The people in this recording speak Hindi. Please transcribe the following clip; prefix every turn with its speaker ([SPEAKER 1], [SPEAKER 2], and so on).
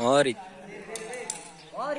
[SPEAKER 1] और और